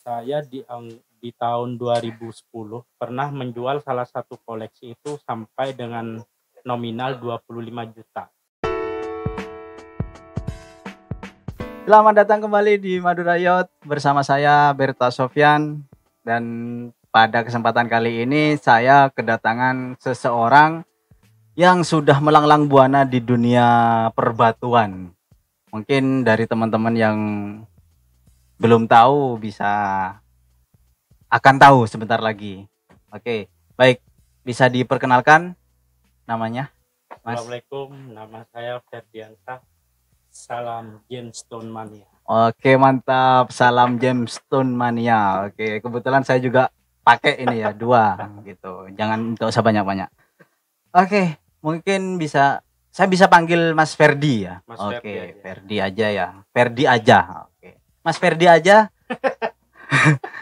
saya di di tahun 2010 pernah menjual salah satu koleksi itu sampai dengan nominal 25 juta. Selamat datang kembali di Madurayot bersama saya Berta Sofyan dan pada kesempatan kali ini saya kedatangan seseorang yang sudah melanglang buana di dunia perbatuan. Mungkin dari teman-teman yang belum tahu bisa akan tahu sebentar lagi. Oke, baik. Bisa diperkenalkan namanya? Mas. Assalamualaikum, nama saya Ferdiansa. Salam Gemstone Mania. Oke mantap, salam gemstone mania. Oke kebetulan saya juga pakai ini ya dua gitu. Jangan nggak usah banyak banyak. Oke mungkin bisa saya bisa panggil Mas Ferdi ya. Mas Oke Ferdi aja. Ferdi aja ya. Ferdi aja. Mas Ferdi aja.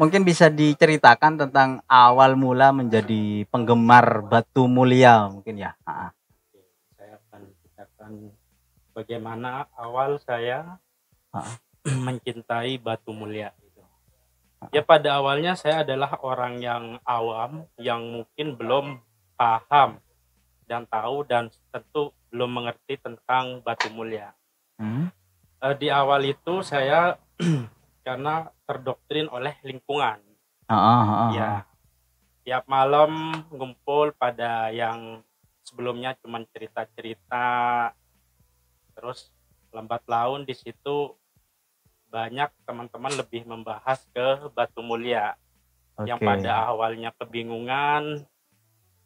mungkin bisa diceritakan tentang awal mula menjadi penggemar batu mulia mungkin ya. Ah, Oke, Saya akan ceritakan bagaimana awal saya Ah. mencintai batu mulia itu. Ya pada awalnya saya adalah orang yang awam yang mungkin belum paham dan tahu dan tentu belum mengerti tentang batu mulia. Hmm? Eh, di awal itu saya karena terdoktrin oleh lingkungan. Ah, ah, ah, ah. Ya, tiap malam ngumpul pada yang sebelumnya cuma cerita-cerita, terus lambat laun di situ banyak teman-teman lebih membahas ke Batu Mulia yang Oke. pada awalnya kebingungan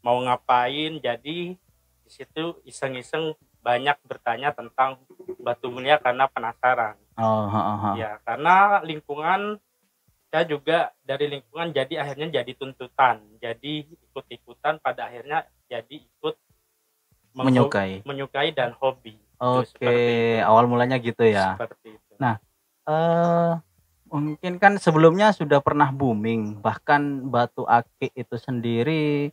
mau ngapain, jadi di situ iseng-iseng banyak bertanya tentang Batu Mulia karena penasaran. Oh, ah, ah. Ya, karena lingkungan saya juga dari lingkungan jadi akhirnya jadi tuntutan. Jadi ikut-ikutan pada akhirnya jadi ikut menyukai. menyukai dan hobi. Oke, itu. awal mulanya gitu ya. Seperti itu. Nah, Eh, mungkin kan sebelumnya sudah pernah booming, bahkan batu akik itu sendiri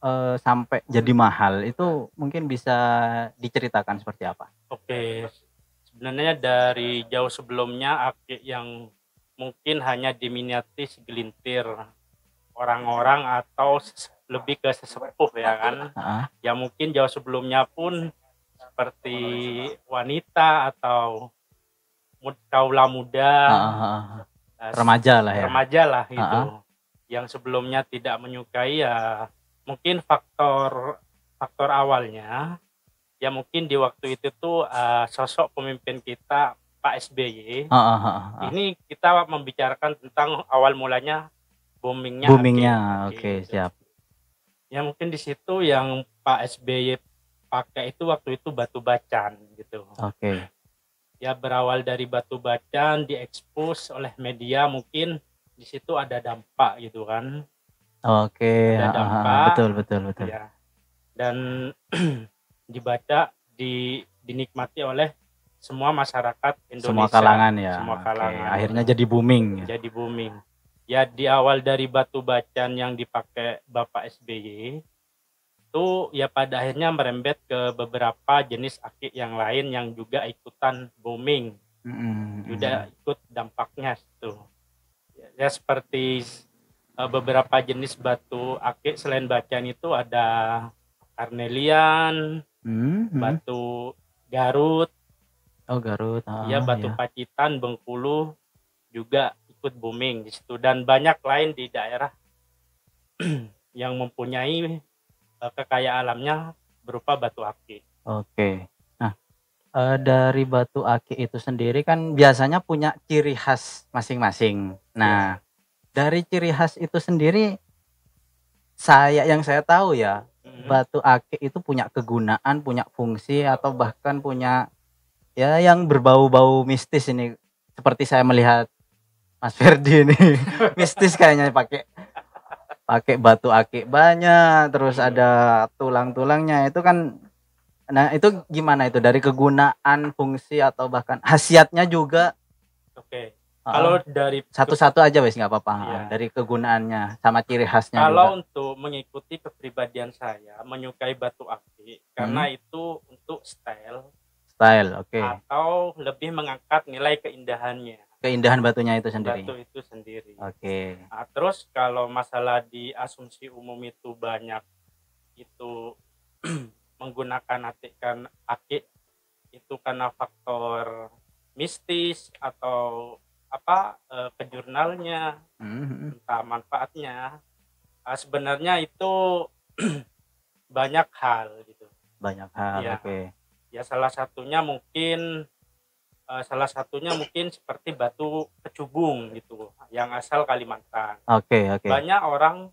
eh, sampai jadi mahal. Itu mungkin bisa diceritakan seperti apa? Oke, sebenarnya dari jauh sebelumnya akik yang mungkin hanya diminati segelintir orang-orang atau lebih ke sesepuh ya kan. Ah, ya mungkin jauh sebelumnya pun seperti wanita atau kaula muda eh, Remaja lah ya. remaja lah itu Ah, yang sebelumnya tidak menyukai ya mungkin faktor faktor awalnya ya mungkin di waktu itu tuh eh, sosok pemimpin kita Pak SBY Ah, ah, ah, ah. ini kita membicarakan tentang awal mulanya boomingnya Boomingnya, Akik, oke gitu. siap. ya mungkin di situ yang Pak SBY pakai itu waktu itu batu bacan gitu Oke. ya berawal dari batu bacan diekspos oleh media mungkin di situ ada dampak gitu kan Oke, Ada ah, ah. dampak. betul betul betul. ya dan dibaca di dinikmati oleh semua masyarakat Indonesia Semua kalangan ya. semua Oke, kalangan Akhirnya jadi booming. jadi booming ya di awal dari batu bacan yang dipakai Bapak SBY itu ya pada akhirnya merembet ke beberapa jenis akik yang lain yang juga ikutan booming Mm-mm, juga ikut dampaknya itu ya, ya seperti beberapa jenis batu akik selain bacan itu ada karnelian mm, mm. batu Garut Oh Garut. ah, ya batu iya. Pacitan Bengkulu juga ikut booming di situ dan banyak lain di daerah yang mempunyai eh, kekayaan alamnya berupa batu akik. Oke. Nah, eh, dari batu akik itu sendiri kan biasanya punya ciri khas masing-masing. Nah, dari ciri khas itu sendiri saya yang saya tahu ya, Mhm. batu akik itu punya kegunaan, punya fungsi atau bahkan punya ya yang berbau-bau mistis ini. Seperti saya melihat Mas Ferdi ini mistis kayaknya pakai pakai batu akik banyak, terus Iya. ada tulang-tulangnya itu kan Nah, itu gimana itu dari kegunaan, fungsi atau bahkan khasiatnya juga? Oke. Ah, Kalau dari satu-satu aja wes nggak apa-apa. Iya. Dari kegunaannya sama ciri khasnya kalau juga. untuk mengikuti kepribadian saya menyukai batu akik karena Hmm. itu untuk style Style, oke. atau lebih mengangkat nilai keindahannya. keindahan batunya itu sendiri. batu itu sendiri. Oke. Nah, terus kalau masalah di asumsi umum itu banyak itu menggunakan atikan akik itu karena faktor mistis atau apa eh, ke jurnalnya Mhm. entah manfaatnya Ah, sebenarnya itu banyak hal gitu Banyak hal. Iya. Oke. ya salah satunya mungkin eh, salah satunya mungkin seperti batu kecubung gitu yang asal Kalimantan Oke, oke. banyak orang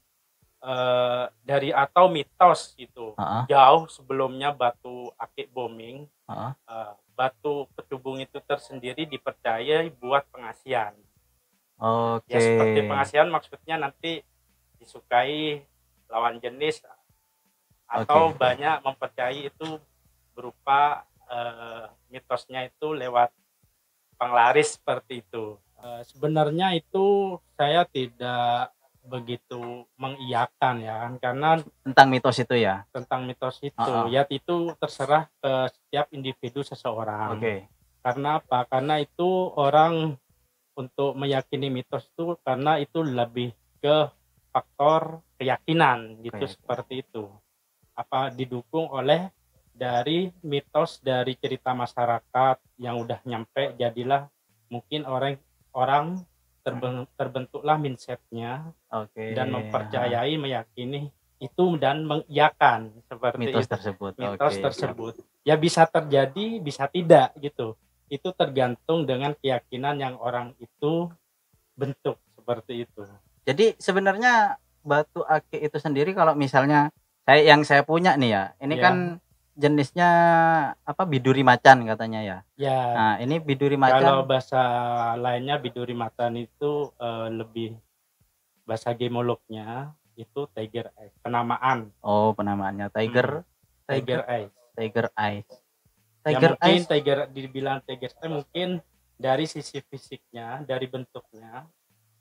eh, dari atau mitos gitu Heeh, jauh sebelumnya batu akik booming heeh. eh, batu kecubung itu tersendiri dipercayai buat pengasihan Oke. ya seperti pengasihan maksudnya nanti disukai lawan jenis atau Oke. banyak mempercayai itu berupa eh, mitosnya itu lewat penglaris seperti itu Eh, sebenarnya itu saya tidak begitu mengiyakan ya kan, karena Tentang mitos itu ya. tentang mitos itu Ah, ah. ya itu terserah ke setiap individu seseorang Oke. karena apa karena itu orang untuk meyakini mitos itu karena itu lebih ke faktor keyakinan gitu Oke. seperti itu apa didukung oleh dari mitos dari cerita masyarakat yang udah nyampe jadilah mungkin orang orang terbentuklah mindsetnya Oke. dan mempercayai meyakini itu dan mengiyakan seperti mitos itu tersebut. mitos Oke. tersebut ya bisa terjadi bisa tidak gitu itu tergantung dengan keyakinan yang orang itu bentuk seperti itu Jadi sebenarnya batu akik itu sendiri kalau misalnya saya yang saya punya nih ya, ini Iya. kan jenisnya apa biduri macan katanya ya. ya Nah, ini biduri kalau macan. bahasa lainnya biduri matan itu eh, lebih bahasa gemolognya itu tiger eyes penamaan Oh, penamaannya tiger tiger tiger eyes tiger eyes. ya Tiger mungkin eyes. tiger dibilang tiger eyes mungkin dari sisi fisiknya dari bentuknya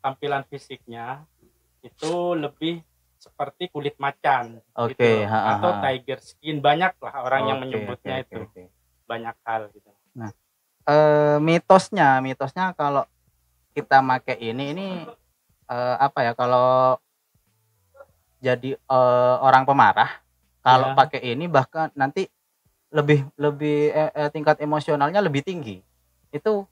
tampilan fisiknya itu lebih seperti kulit macan Oke, gitu. ha, ha, atau tiger skin banyak lah orang yang Oke, menyebutnya oke, itu oke, oke. banyak hal gitu Eh, mitosnya, mitosnya kalau kita make ini ini eh, apa ya kalau jadi eh, orang pemarah kalau Ya. pakai ini bahkan nanti lebih lebih eh, tingkat emosionalnya lebih tinggi itu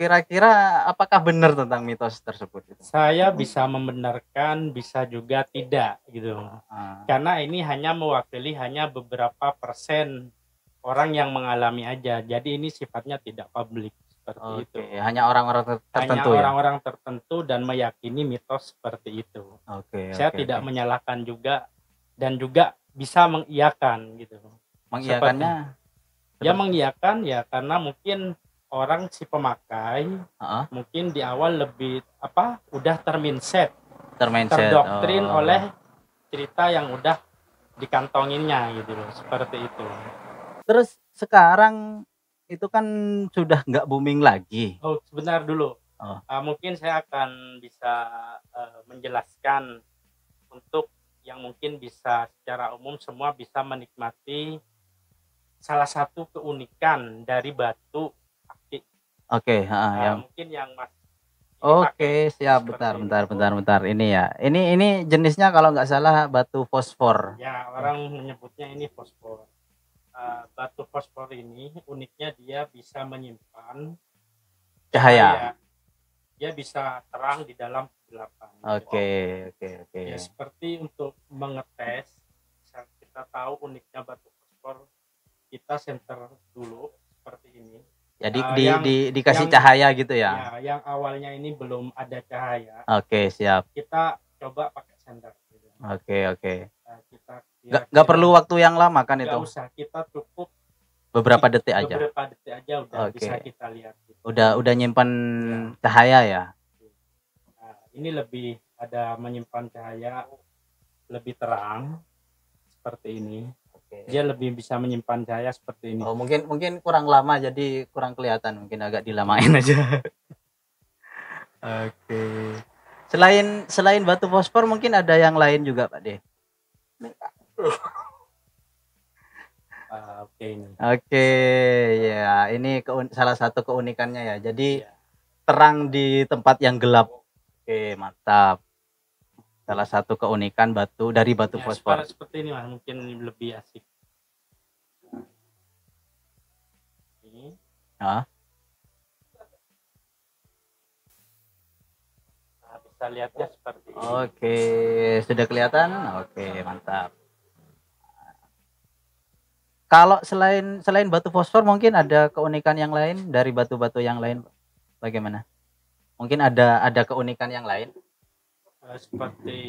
kira-kira apakah benar tentang mitos tersebut itu? saya bisa membenarkan bisa juga tidak gitu. Ah, karena ini hanya mewakili hanya beberapa persen orang yang mengalami aja. Jadi ini sifatnya tidak publik seperti Oke, itu. hanya orang-orang ter- hanya tertentu ya. orang-orang tertentu dan meyakini mitos seperti itu. Oke, saya oke, tidak oke. menyalahkan juga dan juga bisa mengiyakan gitu. Mengiyakannya? Ya mengiyakan ya karena mungkin orang si pemakai Heeh. mungkin di awal lebih apa udah termindset termindset. terdoktrin Oh. oleh cerita yang udah dikantonginnya gitu loh seperti itu Terus sekarang itu kan sudah nggak booming lagi. oh sebentar dulu Oh. Ah, mungkin saya akan bisa eh, menjelaskan untuk yang mungkin bisa secara umum semua bisa menikmati salah satu keunikan dari batu Oke, ha, Ah, yang mungkin yang mas Oke, siap. seperti Bentar, ini. bentar, bentar, bentar. Ini ya. Ini ini jenisnya kalau nggak salah batu fosfor. Ya, orang menyebutnya ini fosfor. Uh, batu fosfor ini uniknya dia bisa menyimpan Cahaya. Dia bisa terang di dalam kegelapan. Oke, oke, oke. Ya, seperti untuk mengetes, kita tahu uniknya batu fosfor, kita center dulu seperti ini. Jadi Ah, di, yang- di dikasih yang- cahaya gitu ya. Ya, yang awalnya ini belum ada cahaya, Oke, siap. kita coba pakai senter. Gitu. Oke, oke. Nah, kita Nggak nggak perlu waktu yang lama kan itu. usah, kita cukup Beberapa detik aja. beberapa detik aja udah Oke. bisa kita lihat gitu. Udah udah nyimpan Ya. cahaya ya. Nah, ini lebih ada menyimpan cahaya lebih terang seperti ini Oke. dia lebih bisa menyimpan cahaya seperti ini Oh, mungkin mungkin kurang lama jadi kurang kelihatan. Mungkin agak dilamain aja. Oke. Selain selain batu fosfor mungkin ada yang lain juga, Pak De. Ah, oke ini Oke, ya ini keun- salah satu keunikannya ya. Jadi Iya. terang di tempat yang gelap. Oke, mantap. Salah satu keunikan batu dari batu Ya, fosfor. seperti- ini mas mungkin lebih asik ini Ah. nah, bisa lihatnya seperti ini Oke, sudah kelihatan? Oke, mantap. Kalau selain selain batu fosfor mungkin ada keunikan yang lain dari batu-batu yang lain. Bagaimana? Mungkin ada ada keunikan yang lain? Eh, seperti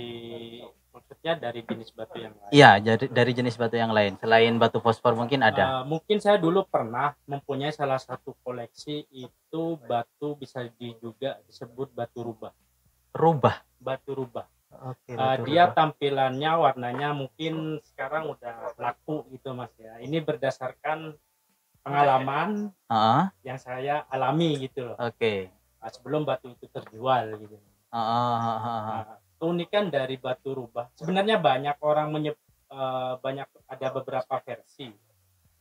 maksudnya dari jenis batu yang lain Iya, jadi dari jenis batu yang lain. Selain batu fosfor mungkin ada. Eh, mungkin saya dulu pernah mempunyai salah satu koleksi itu batu bisa di- juga disebut batu rubah Rubah. batu rubah Oke, Eh, dia tampilannya warnanya mungkin sekarang udah laku gitu mas ya ini berdasarkan pengalaman yang saya alami gitu loh Oke. Nah, sebelum batu itu terjual gitu Ah, ah, ah, ah, ah. Nah, keunikan dari batu rubah sebenarnya banyak orang menyeb, eh, banyak ada beberapa versi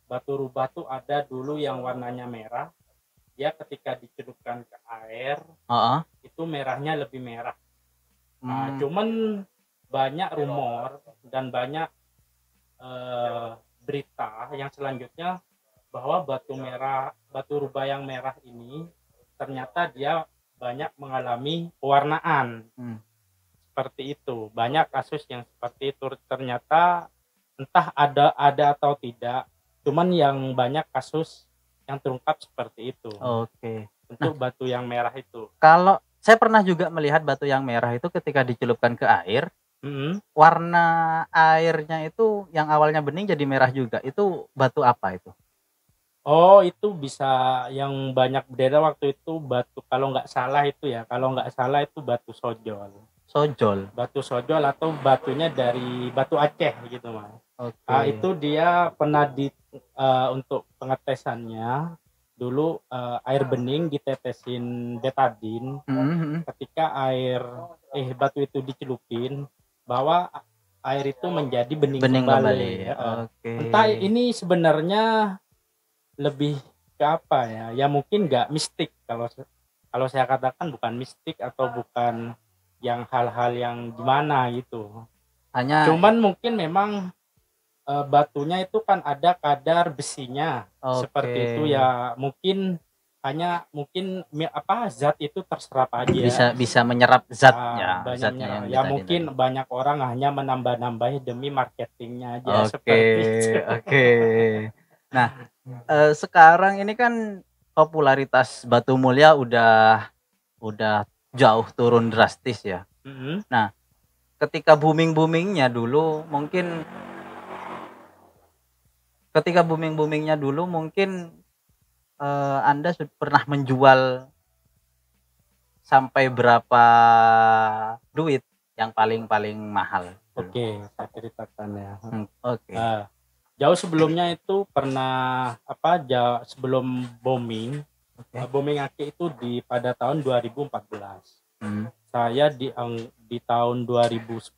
batu rubah tuh ada dulu yang warnanya merah dia ketika dicelupkan ke air Ah, ah. itu merahnya lebih merah Nah, Hmm. cuman banyak rumor dan banyak eh, berita yang selanjutnya bahwa batu merah, batu rubah yang merah ini ternyata dia banyak mengalami pewarnaan. Hmm. Seperti itu. Banyak kasus yang seperti itu ternyata entah ada ada atau tidak. Cuman yang banyak kasus yang terungkap seperti itu. Oke. Untuk batu yang merah itu. Kalau saya pernah juga melihat batu yang merah itu ketika dicelupkan ke air, Mm-mm. warna airnya itu yang awalnya bening jadi merah juga. Itu batu apa itu? Oh itu bisa yang banyak beredar waktu itu batu kalau nggak salah itu ya kalau nggak salah itu batu sojol Sojol. batu sojol atau batunya dari batu Aceh gitu mas Oke. Ah, itu dia pernah di eh, untuk pengetesannya dulu eh, air bening ditetesin betadin Mhm. ketika air eh batu itu dicelupin bahwa air itu menjadi bening, bening kembali, kembali. Ya. Oke. entah ini sebenarnya lebih ke apa ya? Ya mungkin nggak mistik. Kalau kalau saya katakan bukan mistik atau bukan yang hal-hal yang gimana gitu. Hanya cuman mungkin memang eh, batunya itu kan ada kadar besinya. Oke. seperti itu ya. Mungkin hanya mungkin apa zat itu terserap aja. Bisa bisa menyerap Ah, zatnya, banyak zatnya menyerap. yang ya mungkin banyak orang hanya menambah-nambahi demi marketingnya aja Oke, seperti itu. oke. Nah, eh, sekarang ini kan popularitas Batu Mulia udah udah jauh turun drastis ya. Mm-mm. Ketika booming-boomingnya dulu mungkin ketika booming-boomingnya dulu mungkin eh, Anda sudah pernah menjual sampai berapa duit yang paling-paling mahal? Oke, saya ceritakan ya. Hmm, Oke. Nah, jauh sebelumnya itu pernah apa? Jauh sebelum booming, Oke. eh, booming aki itu di pada tahun 2014. Hmm. Saya di di tahun 2010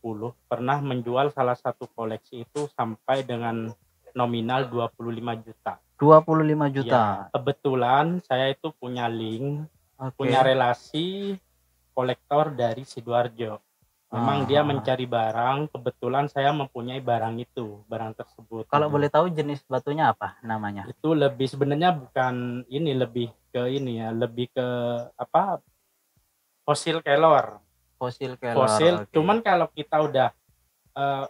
pernah menjual salah satu koleksi itu sampai dengan nominal 25 juta. 25 juta. Ya, kebetulan saya itu punya link, Oke. punya relasi kolektor dari Sidoarjo. Memang dia Ah. mencari barang, kebetulan saya mempunyai barang itu, barang tersebut. Kalau Gitu. boleh tahu jenis batunya apa namanya? itu lebih sebenarnya bukan ini lebih ke ini ya, lebih ke apa? Fosil kelor. Fosil kelor. Fosil, oke. cuman kalau kita udah eh,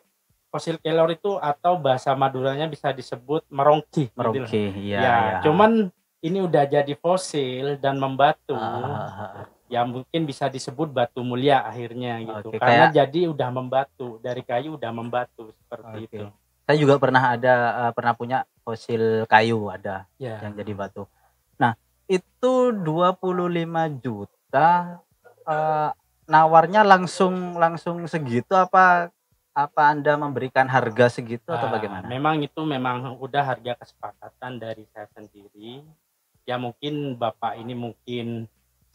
fosil kelor itu atau bahasa Maduranya bisa disebut merongki. gitu. Merauke, iya. ya, iya. cuman ini udah jadi fosil dan membatu. Ah, ah, ah. Ya mungkin bisa disebut batu mulia akhirnya gitu Oke, karena jadi udah membatu dari kayu udah membatu seperti Oke. itu Saya juga pernah ada eh, pernah punya fosil kayu ada ya yang jadi batu. Nah, itu 25 juta eh, nawarnya langsung langsung segitu apa apa Anda memberikan harga segitu atau Ah, bagaimana? memang itu memang udah harga kesepakatan dari saya sendiri ya mungkin bapak ini mungkin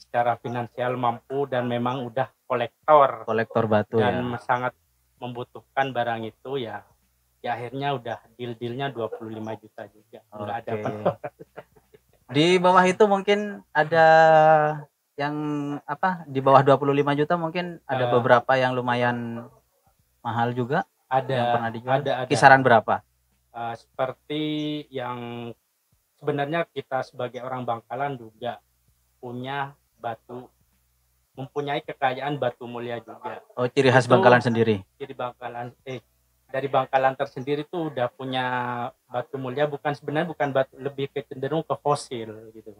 secara finansial mampu dan memang udah kolektor Kolektor batu dan ya. sangat membutuhkan barang itu ya ya akhirnya udah deal dealnya 25 juta juga nggak ada. Di bawah itu mungkin ada yang apa di bawah 25 juta mungkin ada Eh. beberapa yang lumayan mahal juga ada yang pernah dijual. ada ada Kisaran berapa? Uh, seperti yang sebenarnya kita sebagai orang Bangkalan juga punya batu mempunyai kekayaan batu mulia juga Oh, ciri khas Itu- Bangkalan sendiri. jadi Bangkalan eh dari Bangkalan tersendiri tuh udah punya batu mulia bukan sebenarnya bukan batu lebih ke cenderung ke fosil gitu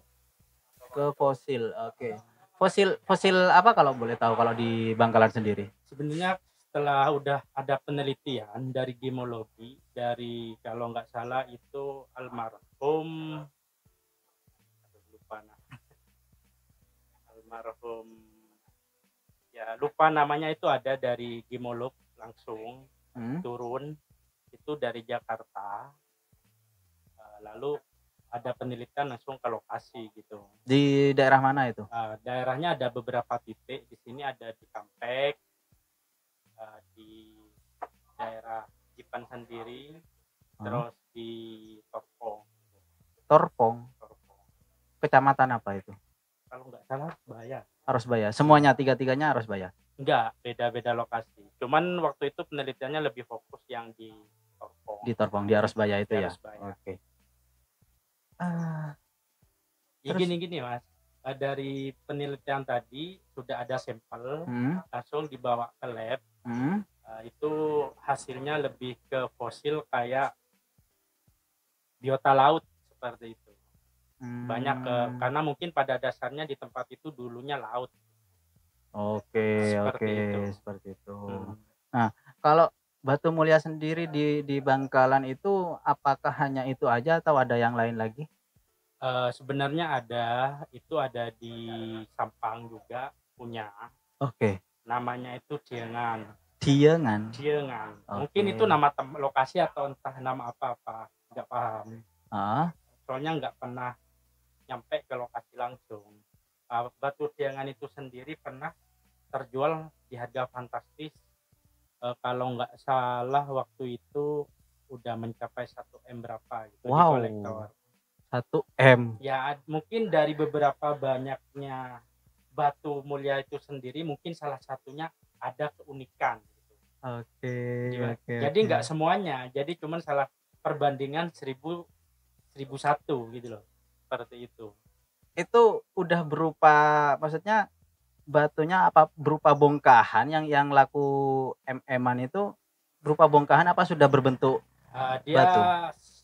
Ke fosil. Oke. Fosil fosil apa kalau boleh tahu kalau di Bangkalan sendiri? sebenarnya setelah udah ada penelitian dari gemologi dari kalau nggak salah itu almarhum almarhum ya lupa namanya itu ada dari gemolog langsung Hmm? turun itu dari Jakarta Eh, lalu ada penelitian langsung ke lokasi gitu Di daerah mana itu? Uh, daerahnya ada beberapa titik di sini ada di Kampek uh, di daerah Jipan sendiri Hmm. terus di Torpong Torpong. Torpong Kecamatan apa itu? Kalau nggak salah bayar. Harus bayar. Semuanya tiga-tiganya harus bayar. enggak beda-beda lokasi. Cuman waktu itu penelitiannya lebih fokus yang di Torpong. Di Torpong di Arosbaya itu Di ya. Oke. Ah, Ya, Terus- gini-gini mas. Uh, dari penelitian tadi sudah ada sampel hmm, langsung dibawa ke lab. Hmm, Uh, itu hasilnya lebih ke fosil kayak biota laut seperti itu hmm. banyak ke karena mungkin pada dasarnya di tempat itu dulunya laut Oke, Seperti oke, itu. seperti itu. Hmm. Kalau Batu Mulia sendiri di di Bangkalan itu apakah hanya itu aja atau ada yang lain lagi? Eh, sebenarnya ada itu ada di Sampang juga punya Oke. namanya itu Diengan Diengan. Diengan Oke. mungkin itu nama lokasi atau entah nama apa apa nggak paham Ah, soalnya nggak pernah nyampe ke lokasi langsung Uh, batu tiangan itu sendiri pernah terjual di harga fantastis Uh, kalau nggak salah waktu itu udah mencapai 1 m berapa gitu Wow. di kolektor 1 M. ya mungkin dari beberapa banyaknya batu mulia itu sendiri mungkin salah satunya ada keunikan gitu. Oke, Jadi- oke. jadi nggak semuanya jadi cuman salah perbandingan 1000 1001 gitu loh seperti itu itu udah berupa maksudnya batunya apa berupa bongkahan yang yang laku MM-an itu berupa bongkahan apa sudah berbentuk Uh, dia Batu.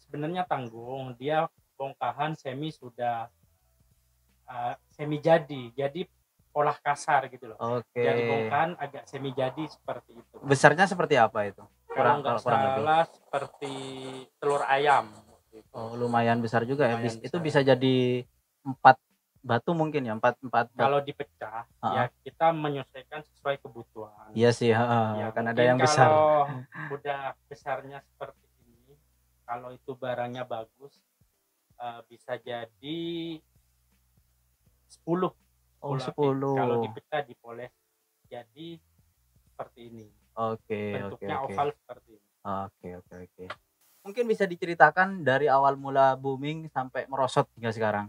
sebenarnya tanggung dia bongkahan semi sudah uh, semi jadi jadi olah kasar gitu loh oke dari bongkahan agak semi jadi seperti itu besarnya seperti apa itu kalau kurang- nggak kurang lebih. salah seperti telur ayam. Oh lumayan besar juga ya Lumayan Bis- itu besar. bisa jadi empat batu mungkin ya empat empat batu. kalau dipecah ya Ah. kita menyesuaikan sesuai kebutuhan iya sih heeh. Ya, kan ada yang besar kalau udah besarnya seperti ini kalau itu barangnya bagus eh, bisa jadi 10 oh Bola sepuluh kalau dipecah dipoles jadi seperti ini oke oke bentuknya oke oval seperti ini oke oke oke mungkin bisa diceritakan dari awal mula booming sampai merosot hingga sekarang.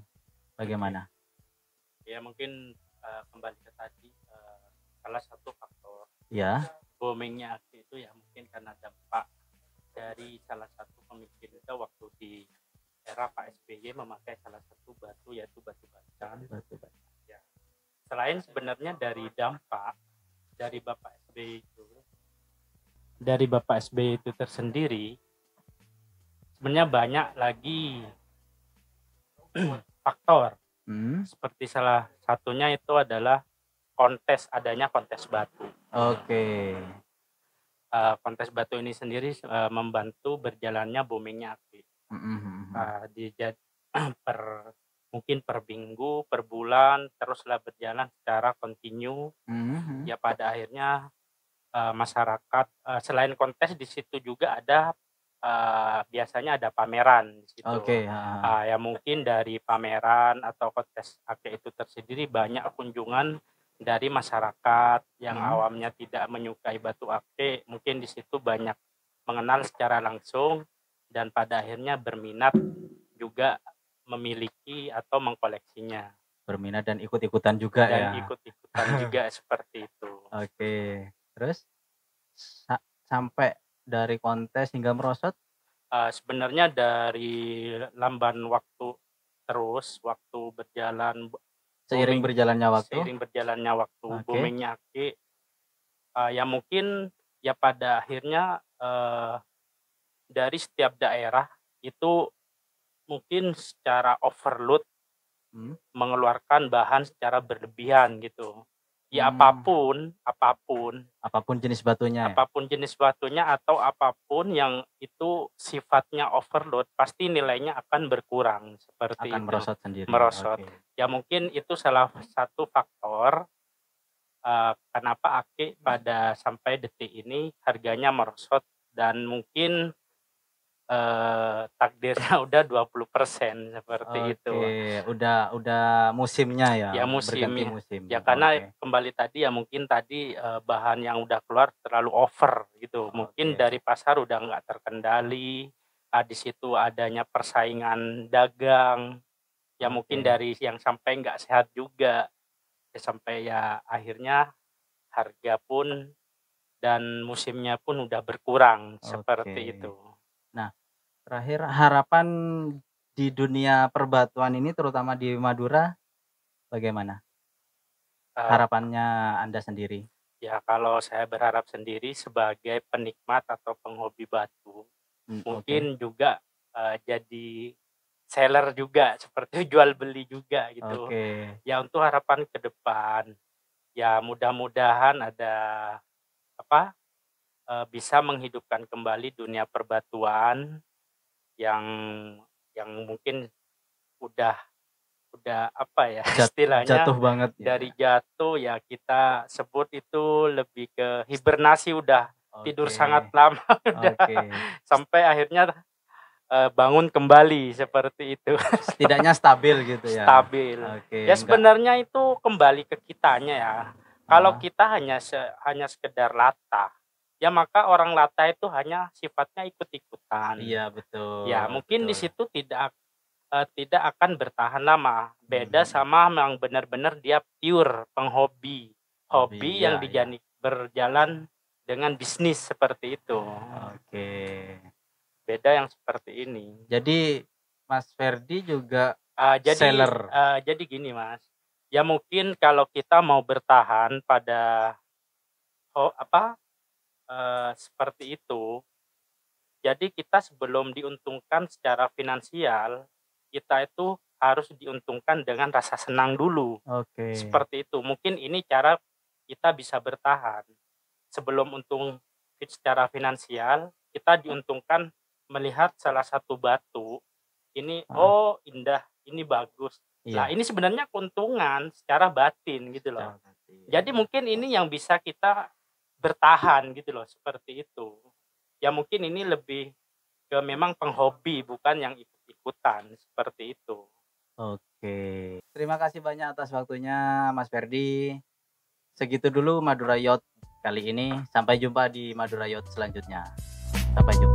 Bagaimana? Ya mungkin eh, kembali ke tadi eh, salah satu faktor ya. boomingnya aksi itu ya mungkin karena dampak dari salah satu pemimpin kita waktu di era Pak SBY memakai salah satu batu yaitu batu batan batu batu selain sebenarnya dari dampak dari Bapak SBY itu dari Bapak SBY itu tersendiri sebenarnya banyak lagi faktor Hmm, seperti salah satunya itu adalah kontes adanya kontes batu Oke. Eh, kontes batu ini sendiri eh, membantu berjalannya boomingnya aksi Mm-mm. Eh, di per mungkin per minggu per bulan teruslah berjalan secara kontinu Mhm. ya pada akhirnya eh, masyarakat eh, selain kontes di situ juga ada eh, biasanya ada pameran di situ. Oke. ha, ha. Ah, ya mungkin dari pameran atau kontes ake itu tersendiri banyak kunjungan dari masyarakat yang Hmm. awamnya tidak menyukai batu ake mungkin di situ banyak mengenal secara langsung dan pada akhirnya berminat juga memiliki atau mengkoleksinya berminat dan ikut-ikutan juga ya. dan ikut-ikutan juga seperti itu. Oke. Terus sa- sampai dari kontes hingga merosot Eh, sebenarnya dari lamban waktu terus waktu berjalan seiring Booming. berjalannya waktu. seiring berjalannya waktu Oke. boomingnya Aki eh, ya mungkin ya pada akhirnya eh, dari setiap daerah itu mungkin secara overload Hmm. mengeluarkan bahan secara berlebihan gitu ya Hmm. apa pun apa pun Apa pun jenis batunya ya. apa pun jenis batunya atau apa pun yang itu sifatnya overload pasti nilainya akan berkurang seperti akan itu merosot sendiri. Merosot. Oke. ya mungkin itu salah satu faktor eh, kenapa Aki pada sampai detik ini harganya merosot dan mungkin eh, takdirnya udah 20% seperti itu. Oke, udah udah musimnya ya. Ya, berganti musimnya. musim. Ya karena Oke. kembali tadi ya mungkin tadi eh, bahan yang udah keluar terlalu over gitu. Mungkin Oke. dari pasar udah nggak terkendali. Ah, di situ adanya persaingan dagang. Ya mungkin dari yang sampai nggak sehat juga. Ya sampai ya akhirnya harga pun dan musimnya pun udah berkurang seperti Oke. Itu. Terakhir harapan di dunia perbatuan ini terutama di Madura bagaimana? Eh, Harapannya Anda sendiri. ya kalau saya berharap sendiri sebagai penikmat atau penghobi batu Hmm, mungkin juga eh, jadi seller juga seperti jual beli juga gitu Oke. ya untuk harapan ke depan ya mudah-mudahan ada apa eh, bisa menghidupkan kembali dunia perbatuan yang yang mungkin udah udah apa ya Jat- istilahnya Jatuh banget ya. dari jatuh ya kita sebut itu lebih ke hibernasi udah tidur Oke. sangat lama udah Oke. sampai akhirnya eh, bangun kembali seperti itu Setidaknya stabil gitu ya. stabil Oke. ya enggak- sebenarnya itu kembali ke kitanya ya Ah. kalau kita hanya se- hanya sekedar latah ya maka orang latah itu hanya sifatnya ikut-ikutan Iya betul. ya mungkin di betul. situ tidak eh, tidak akan bertahan lama beda Hmm. sama yang benar-benar dia pure penghobi hobi Hobi, yang ya, dijani berjalan dengan bisnis seperti itu Oke. beda yang seperti ini Jadi Mas Ferdi juga Ah, jadi Seller. ah, jadi gini mas ya mungkin kalau kita mau bertahan pada oh apa eh, seperti itu. Jadi kita sebelum diuntungkan secara finansial kita itu harus diuntungkan dengan rasa senang dulu. Oke. seperti itu. Mungkin ini cara kita bisa bertahan. Sebelum untung secara finansial kita diuntungkan melihat salah satu batu. Ini Ah. oh indah. Ini bagus. Nah Iya. ini sebenarnya keuntungan secara batin gitu loh. Jadi mungkin ini yang bisa kita bertahan gitu loh seperti itu ya mungkin ini lebih ke memang penghobi bukan yang ikut-ikutan seperti itu Oke. Terima kasih banyak atas waktunya Mas Ferdi. Segitu dulu Madura Yacht kali ini. Sampai jumpa di Madura Yacht selanjutnya. Sampai jumpa.